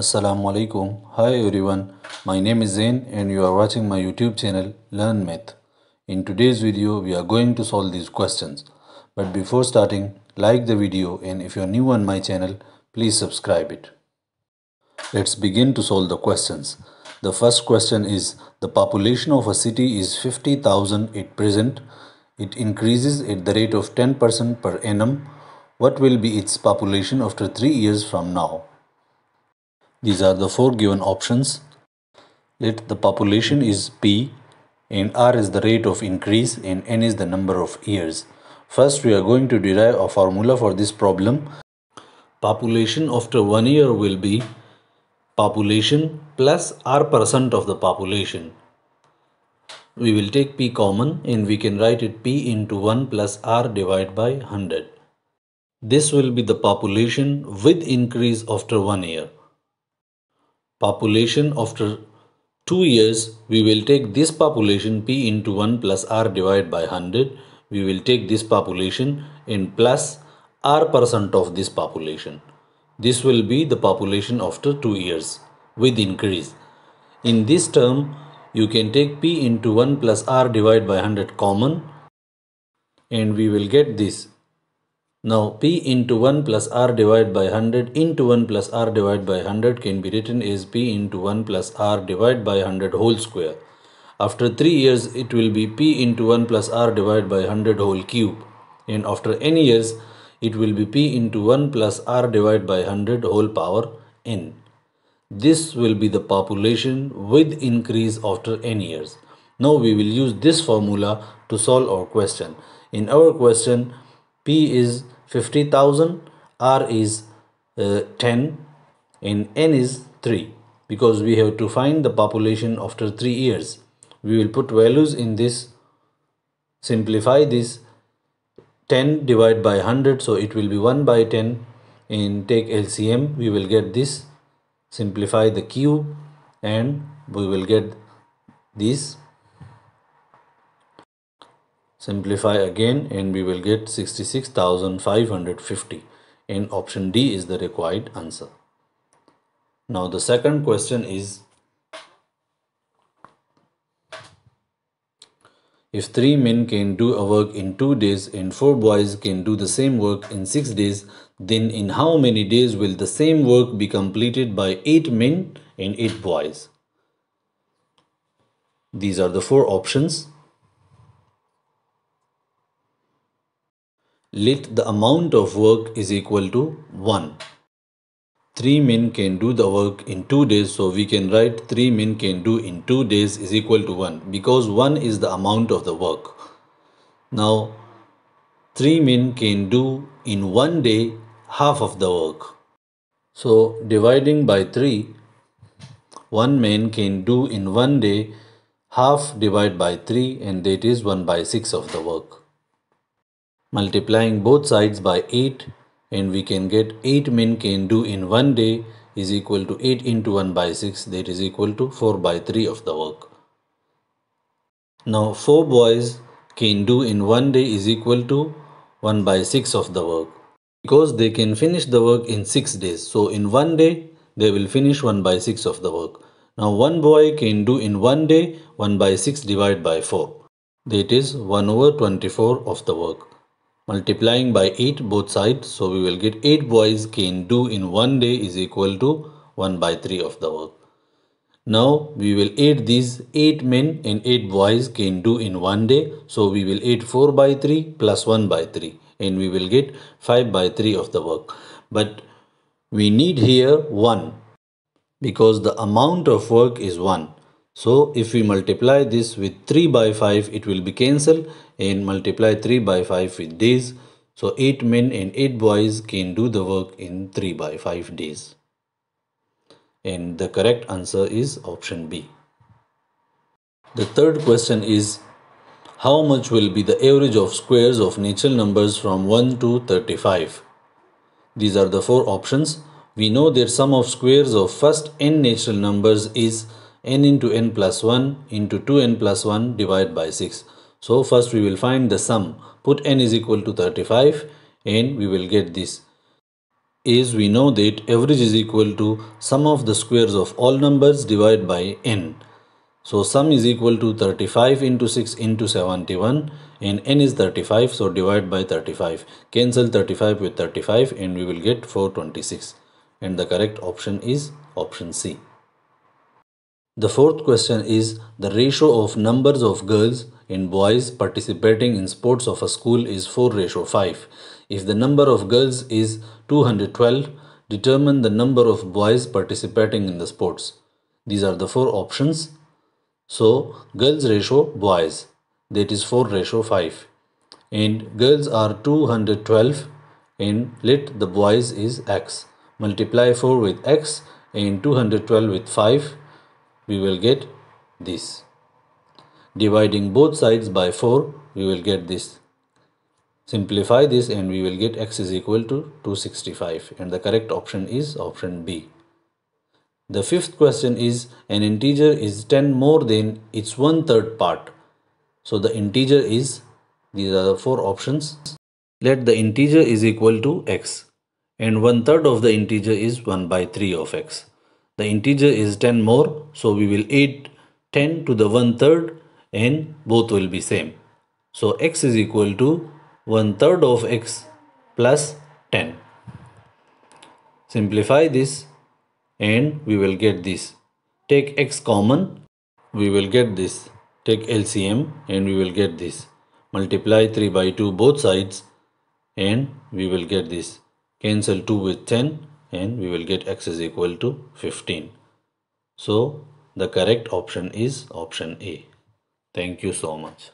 Assalamu alaikum. Hi everyone. My name is Zain and you are watching my YouTube channel Learn Math. In today's video we are going to solve these questions. But before starting, like the video and if you are new on my channel, please subscribe it. Let's begin to solve the questions. The first question is the population of a city is 50,000 at present. It increases at the rate of 10% per annum. What will be its population after 3 years from now? These are the four given options. Let the population is P and R is the rate of increase and N is the number of years. First we are going to derive a formula for this problem. Population after one year will be population plus R percent of the population. We will take P common and we can write it P into 1 plus R divided by 100. This will be the population with increase after one year population after 2 years we will take this population p into 1 plus r divided by 100 we will take this population in plus r percent of this population. This will be the population after 2 years with increase. In this term you can take p into 1 plus r divided by 100 common and we will get this now p into 1 plus r divided by 100 into 1 plus r divided by 100 can be written as p into 1 plus r divided by 100 whole square. After 3 years it will be p into 1 plus r divided by 100 whole cube and after n years it will be p into 1 plus r divided by 100 whole power n. This will be the population with increase after n years. Now we will use this formula to solve our question. In our question p is 50,000 R is uh, 10 and N is 3 because we have to find the population after 3 years. We will put values in this, simplify this 10 divided by 100 so it will be 1 by 10 and take LCM we will get this simplify the cube and we will get this Simplify again and we will get 66,550 and option D is the required answer. Now the second question is If three men can do a work in two days and four boys can do the same work in six days, then in how many days will the same work be completed by eight men and eight boys? These are the four options. Let the amount of work is equal to 1. 3 men can do the work in 2 days so we can write 3 men can do in 2 days is equal to 1 because 1 is the amount of the work. Now 3 men can do in 1 day half of the work. So dividing by 3 1 man can do in 1 day half divided by 3 and that is 1 by 6 of the work multiplying both sides by 8 and we can get 8 men can do in one day is equal to 8 into 1 by 6 that is equal to 4 by 3 of the work. Now 4 boys can do in one day is equal to 1 by 6 of the work because they can finish the work in 6 days. So in one day they will finish 1 by 6 of the work. Now one boy can do in one day 1 by 6 divided by 4 that is 1 over 24 of the work multiplying by 8 both sides. So we will get 8 boys can do in one day is equal to 1 by 3 of the work. Now we will add these 8 men and 8 boys can do in one day. So we will add 4 by 3 plus 1 by 3 and we will get 5 by 3 of the work. But we need here 1 because the amount of work is 1 so if we multiply this with 3 by 5, it will be cancelled and multiply 3 by 5 with days. So 8 men and 8 boys can do the work in 3 by 5 days. And the correct answer is option B. The third question is how much will be the average of squares of natural numbers from 1 to 35? These are the four options. We know that sum of squares of first n natural numbers is n into n plus 1 into 2n plus 1 divided by 6. So first we will find the sum. Put n is equal to 35 and we will get this. is we know that average is equal to sum of the squares of all numbers divided by n. So sum is equal to 35 into 6 into 71 and n is 35 so divide by 35. Cancel 35 with 35 and we will get 426 and the correct option is option C. The fourth question is the ratio of numbers of girls and boys participating in sports of a school is 4 ratio 5. If the number of girls is 212, determine the number of boys participating in the sports. These are the four options. So, girls ratio boys that is 4 ratio 5 and girls are 212 and let the boys is x multiply 4 with x and 212 with 5 we will get this. Dividing both sides by 4 we will get this. Simplify this and we will get x is equal to 265 and the correct option is option B. The fifth question is an integer is 10 more than its one third part. So the integer is these are the four options. Let the integer is equal to x. And one third of the integer is 1 by 3 of x. The integer is 10 more so we will add 10 to the one third and both will be same. So x is equal to one third of x plus 10. Simplify this and we will get this. Take x common we will get this. Take LCM and we will get this. Multiply 3 by 2 both sides and we will get this cancel 2 with 10 and we will get x is equal to 15. So the correct option is option A. Thank you so much.